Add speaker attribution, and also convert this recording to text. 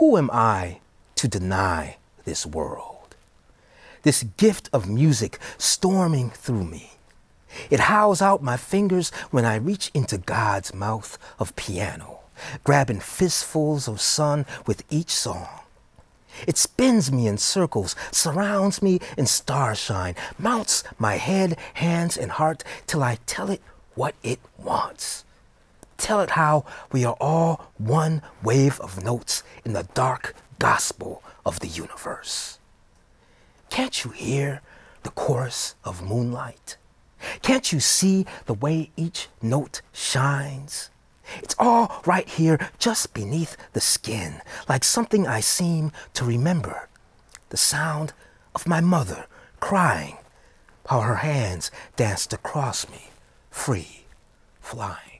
Speaker 1: who am I to deny this world? This gift of music storming through me. It howls out my fingers when I reach into God's mouth of piano, grabbing fistfuls of sun with each song. It spins me in circles, surrounds me in starshine, mounts my head, hands, and heart till I tell it what it wants. Tell it how we are all one wave of notes in the dark gospel of the universe. Can't you hear the chorus of moonlight? Can't you see the way each note shines? It's all right here, just beneath the skin, like something I seem to remember. The sound of my mother crying, how her hands danced across me, free, flying.